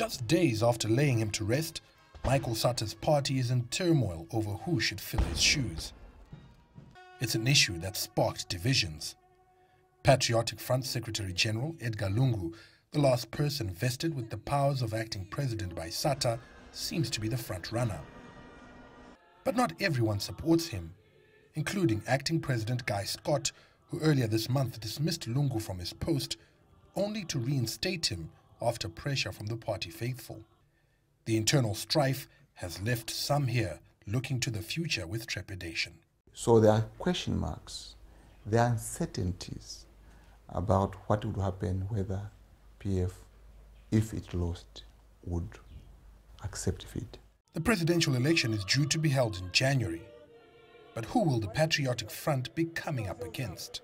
Just days after laying him to rest, Michael Sata's party is in turmoil over who should fill his shoes. It's an issue that sparked divisions. Patriotic Front Secretary General Edgar Lungu, the last person vested with the powers of acting president by Sata, seems to be the front runner. But not everyone supports him, including acting President Guy Scott, who earlier this month dismissed Lungu from his post, only to reinstate him after pressure from the party faithful. The internal strife has left some here looking to the future with trepidation. So there are question marks, there are uncertainties about what would happen whether PF, if it lost, would accept defeat. The presidential election is due to be held in January. But who will the Patriotic Front be coming up against?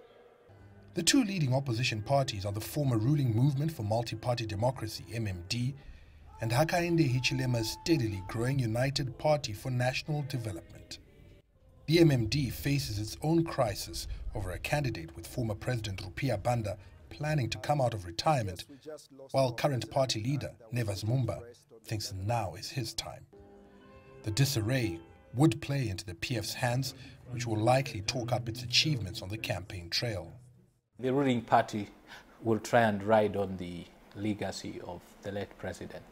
The two leading opposition parties are the former ruling Movement for Multi-Party Democracy, MMD, and Hakainde Hichilema's steadily growing United Party for National Development. The MMD faces its own crisis over a candidate with former President Rupiah Banda planning to come out of retirement, while current party leader Nevers Mumba thinks now is his time. The disarray would play into the PF's hands, which will likely talk up its achievements on the campaign trail. The ruling party will try and ride on the legacy of the late president.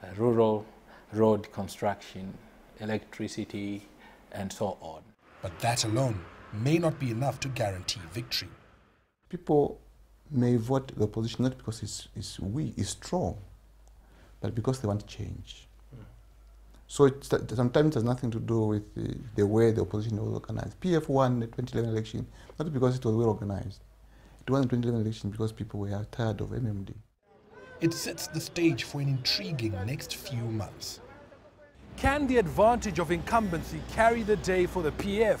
Uh, rural road construction, electricity, and so on. But that alone may not be enough to guarantee victory. People may vote the opposition not because it's, it's weak, it's strong, but because they want change. So it, sometimes it has nothing to do with the, the, way the opposition was organized. PF won the 2011 election not because it was well organized. It won the 2011 election because people were tired of MMD. It sets the stage for an intriguing next few months. Can the advantage of incumbency carry the day for the PF?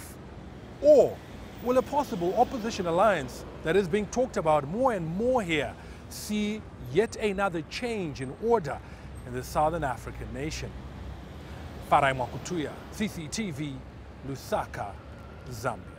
Or will a possible opposition alliance that is being talked about more and more here see yet another change in order in the Southern African nation? Farai Mwakutuya, CCTV, Lusaka, Zambia.